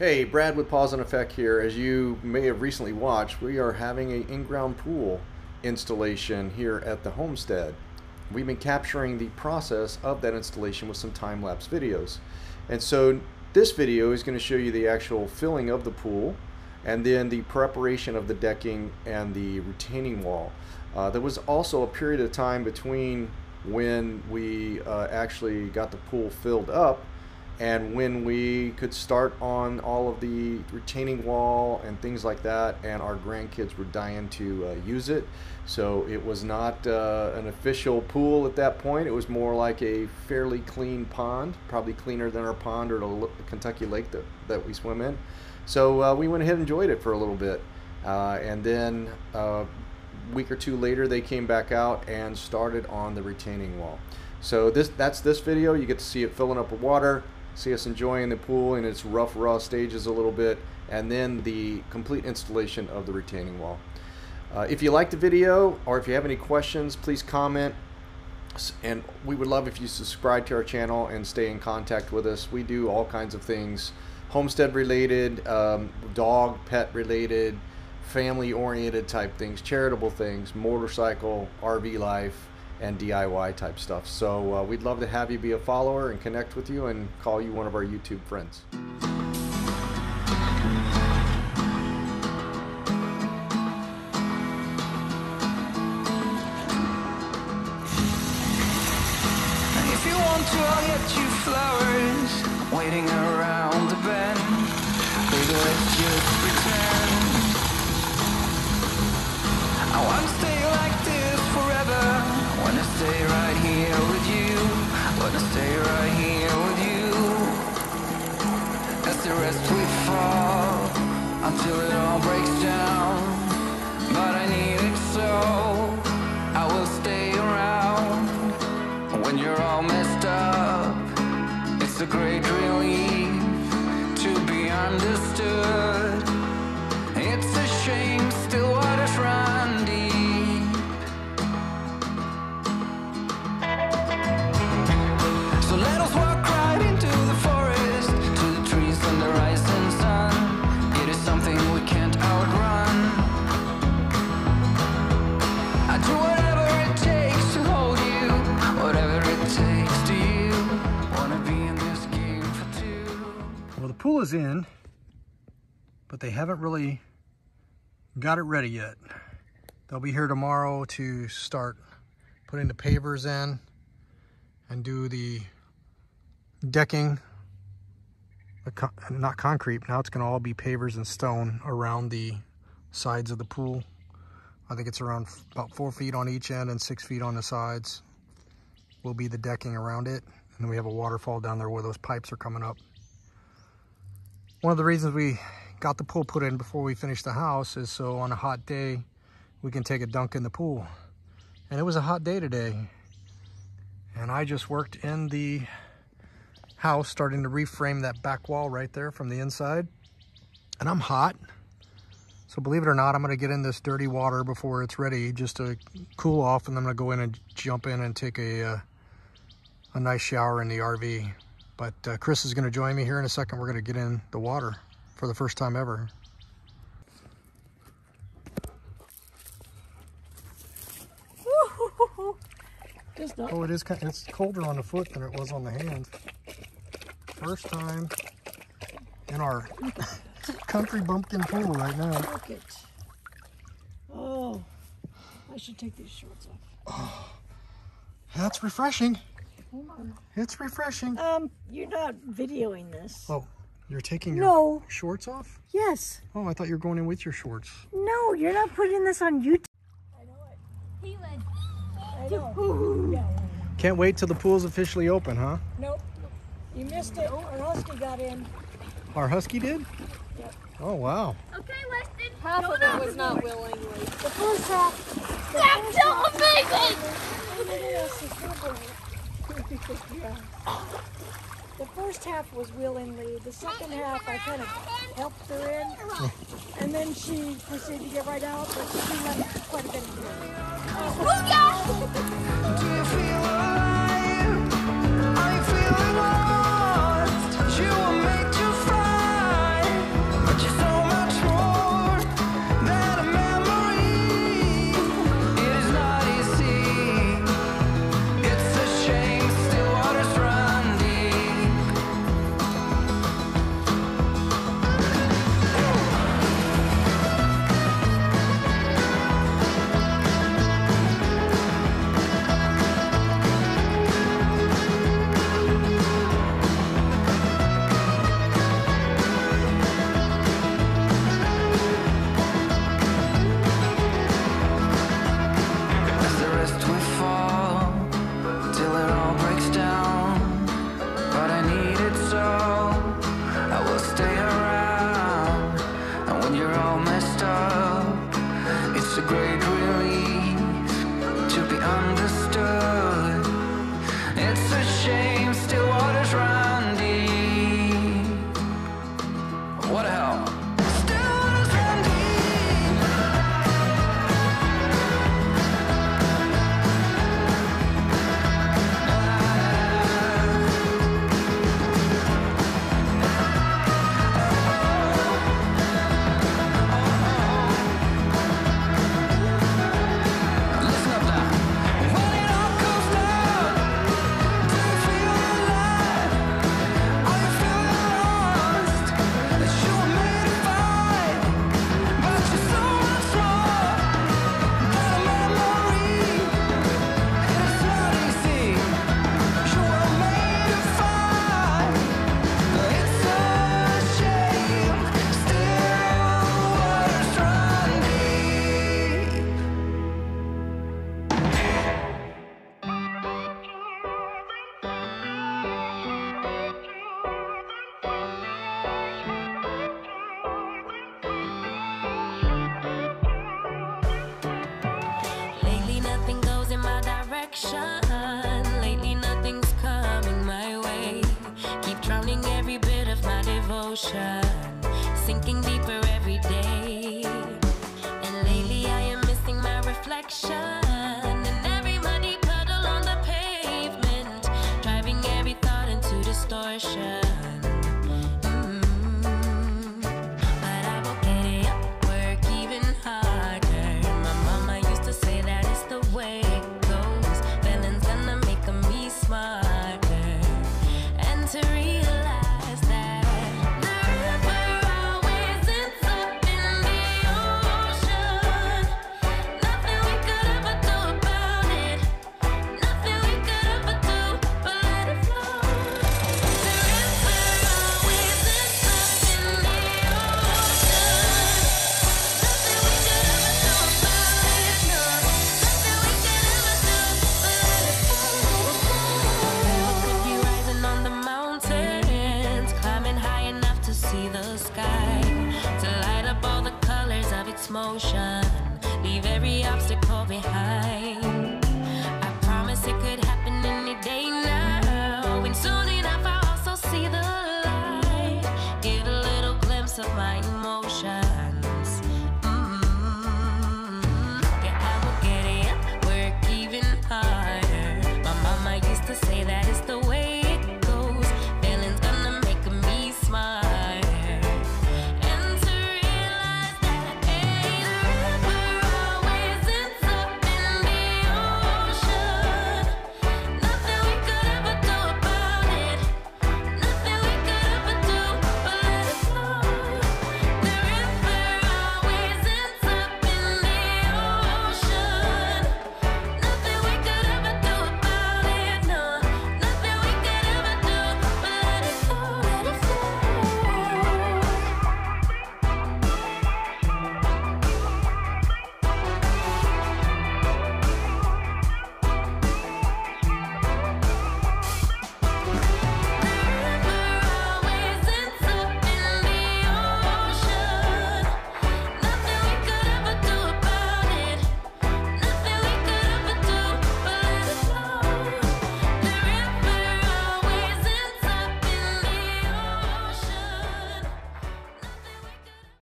Hey, Brad with Pause and Effect here. As you may have recently watched, we are having an in-ground pool installation here at the homestead. We've been capturing the process of that installation with some time-lapse videos. And so this video is going to show you the actual filling of the pool and then the preparation of the decking and the retaining wall. Uh, there was also a period of time between when we uh, actually got the pool filled up and when we could start on all of the retaining wall and things like that and our grandkids were dying to uh, use it. So it was not uh, an official pool at that point. It was more like a fairly clean pond probably cleaner than our pond or the kentucky lake that, that we swim in. So uh, we went ahead and enjoyed it for a little bit. Uh, and then a uh, week or two later they came back out and started on the retaining wall. So this that's this video. You get to see it filling up with water see us enjoying the pool in its rough, raw stages a little bit, and then the complete installation of the retaining wall. Uh, if you like the video or if you have any questions, please comment. And we would love if you subscribe to our channel and stay in contact with us. We do all kinds of things homestead related, um, dog, pet related, family oriented type things, charitable things, motorcycle, RV life, and DIY type stuff. So uh, we'd love to have you be a follower and connect with you and call you one of our YouTube friends. If you want to, I'll get you flowers waiting around the bend. Let's pretend. I want to stay stay right here with you. As the rest we fall Until it all breaks down. But I need it so. I will stay around When you're all messed up. It's a great is in, but they haven't really got it ready yet. They'll be here tomorrow to start putting the pavers in and do the decking, not concrete, now it's gonna all be pavers and stone around the sides of the pool. I think it's around about four feet on each end and six feet on the sides will be the decking around it. And then we have a waterfall down there where those pipes are coming up. One of the reasons we got the pool put in before we finished the house is so on a hot day, we can take a dunk in the pool. And it was a hot day today. And I just worked in the house, starting to reframe that back wall right there from the inside. And I'm hot. So believe it or not, I'm gonna get in this dirty water before it's ready just to cool off. And I'm gonna go in and jump in and take a, uh, a nice shower in the RV. But uh, Chris is going to join me here in a second. We're going to get in the water for the first time ever. Oh, it is. kind. It's colder on the foot than it was on the hand. First time in our country bumpkin pool right now. Look it. Oh, I should take these shorts off. Oh, that's refreshing. It's refreshing. Um, you're not videoing this. Oh, you're taking your no. shorts off? Yes. Oh, I thought you were going in with your shorts. No, you're not putting this on YouTube. I know it. He went. I know. Can't wait till the pool's officially open, huh? Nope. You missed it. Our husky got in. Our husky did? Yep. Oh, wow. Okay, Weston. Half of it was not willingly. The first half. That's so amazing! The first half was willingly. The second half, I kind of helped her in. And then she proceeded to get right out, but she left quite a bit of It's a great dream. ocean, sinking deeper every day. And lately I am missing my reflection. sky to light up all the colors of its motion, leave every obstacle behind. I promise it could happen any day now, and soon enough I'll also see the light, get a little glimpse of mine.